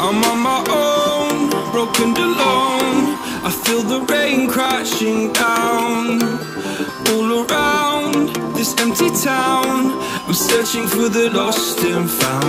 I'm on my own, broken and alone I feel the rain crashing down. All around this empty town I'm searching for the lost and found.